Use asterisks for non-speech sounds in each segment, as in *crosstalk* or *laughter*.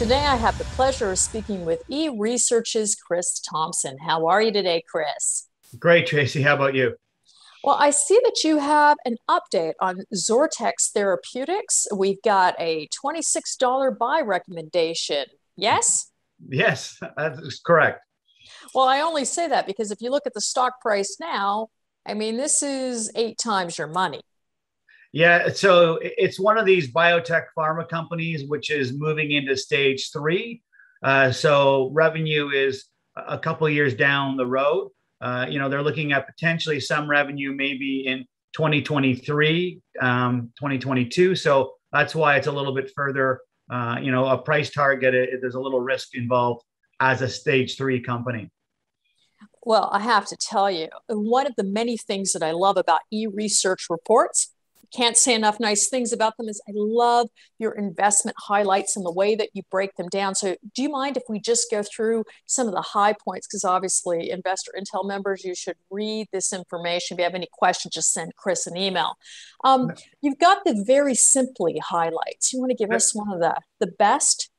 Today, I have the pleasure of speaking with eResearch's Chris Thompson. How are you today, Chris? Great, Tracy. How about you? Well, I see that you have an update on XORTX Therapeutics. We've got a $26 buy recommendation. Yes? Yes, that's correct. Well, I only say that because if you look at the stock price now, I mean, this is eight times your money. Yeah, so it's one of these biotech pharma companies which is moving into stage three. Uh, so revenue is a couple years down the road. Uh, you know, they're looking at potentially some revenue maybe in 2023, um, 2022. So that's why it's a little bit further. Uh, you know, a price target. It, there's a little risk involved as a stage three company. Well, I have to tell you, one of the many things that I love about eResearch reports can't say enough nice things about them is I love your investment highlights and the way that you break them down. So do you mind if we just go through some of the high points? Because obviously InvestorIntel members, you should read this information. If you have any questions, just send Chris an email. Um, you've got the very simply highlights. You want to give us one of the, the best?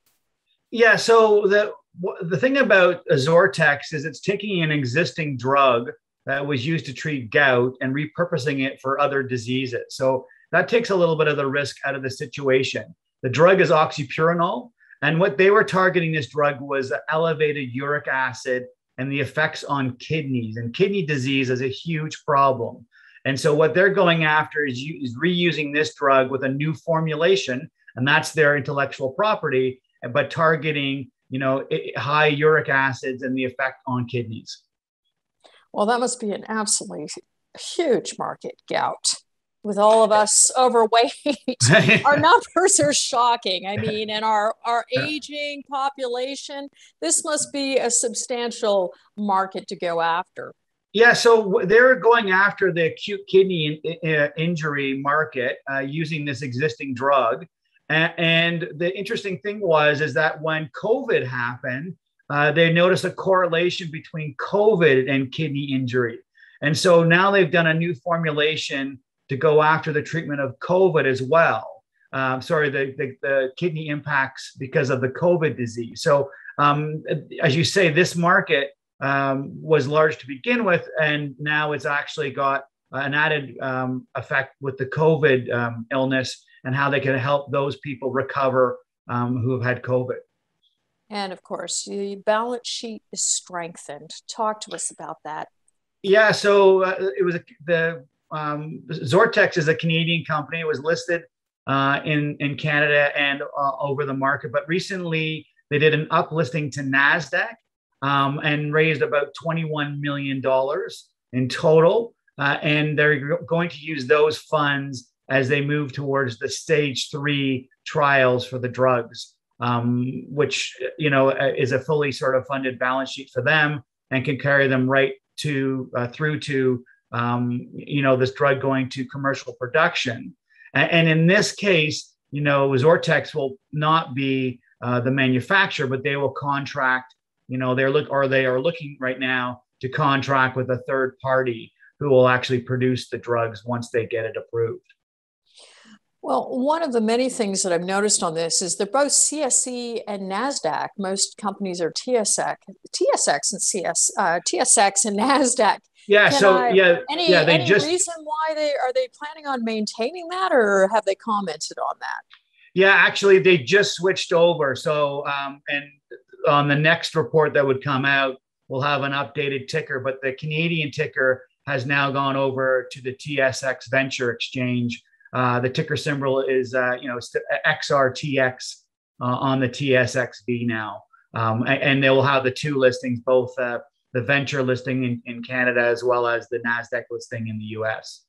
Yeah, so the the thing about XORTX is it's taking an existing drug that was used to treat gout and repurposing it for other diseases. So that takes a little bit of the risk out of the situation. The drug is oxypurinol. And what they were targeting this drug was elevated uric acid and the effects on kidneys. And kidney disease is a huge problem. And so what they're going after is, is reusing this drug with a new formulation, and that's their intellectual property, but targeting you know high uric acids and the effect on kidneys. Well, that must be an absolutely huge market gout with all of us overweight. *laughs* our numbers are shocking. I mean, and our, our aging population, this must be a substantial market to go after. Yeah, so they're going after the acute kidney in, uh, injury market uh, using this existing drug. And, and the interesting thing was is that when COVID happened, uh, they noticed a correlation between COVID and kidney injury. And so now they've done a new formulation to go after the treatment of COVID as well. Um, sorry, the, the, the, kidney impacts because of the COVID disease. So, um, as you say, this market um, was large to begin with, and now it's actually got an added um, effect with the COVID um, illness and how they can help those people recover um, who have had COVID. And of course, the balance sheet is strengthened. Talk to us about that. Yeah, so uh, it was a, the um, XORTX is a Canadian company. It was listed uh, in in Canada and uh, over the market, but recently they did an uplisting to Nasdaq um, and raised about twenty one million dollars in total, uh, and they're going to use those funds as they move towards the stage three trials for the drugs um, which you know uh, is a fully sort of funded balance sheet for them and can carry them right to uh, through to um, you know this drug going to commercial production. And, and, in this case, you know, XORTX will not be uh, the manufacturer, but they will contract. You know, they're look or they are looking right now to contract with a third party who will actually produce the drugs once they get it approved. Well, one of the many things that I've noticed on this is they're both CSE and NASDAQ. Most companies are TSX, TSX and CS, uh, TSX and *laughs* NASDAQ. Yeah. Can so I, yeah, any, yeah. They any just reason why they are they planning on maintaining that, or have they commented on that? Yeah, actually, they just switched over. So, um, and on the next report that would come out, we'll have an updated ticker. But the Canadian ticker has now gone over to the TSX Venture Exchange uh, the ticker symbol is, uh, you know, XRTX uh, on the TSXV now. Um, and, they will have the two listings, both uh, the venture listing in, in Canada as well as the NASDAQ listing in the US.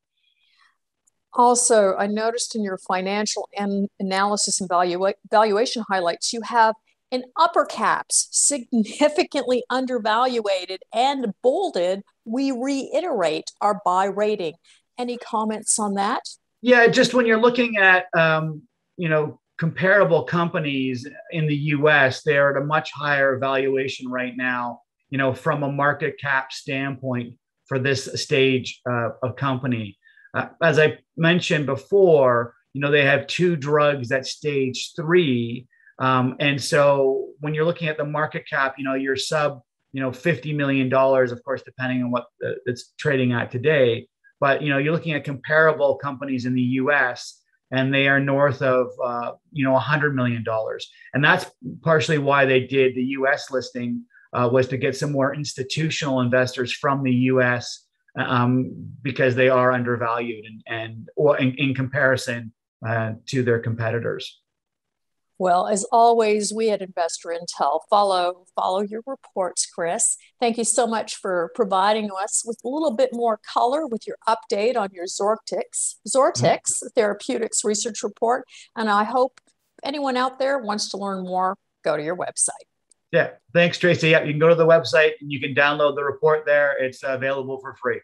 Also, I noticed in your financial and analysis and valua- valuation highlights, you have in upper caps significantly undervalued and bolded. We reiterate our buy rating. Any comments on that? Yeah, just when you're looking at um, you know comparable companies in the U.S., they're at a much higher valuation right now. You know, from a market cap standpoint for this stage uh, of company. Uh, as I mentioned before, you know they have two drugs at stage three, Um, and so when you're looking at the market cap, you know, you're sub, you know, $50 million, of course, depending on what the, it's trading at today. But, you know, you're looking at comparable companies in the US and they are north of, uh, you know, $100 million. And that's partially why they did the US listing uh, was to get some more institutional investors from the US um, because they are undervalued and, and or in, in comparison uh, to their competitors. Well, as always, we at Investor Intel follow follow your reports, Chris. Thank you so much for providing us with a little bit more color with your update on your XORTX XORTX mm-hmm. Therapeutics research report. And I hope anyone out there wants to learn more, go to your website. Yeah, thanks, Tracy. Yeah, you can go to the website and you can download the report there. It's available for free.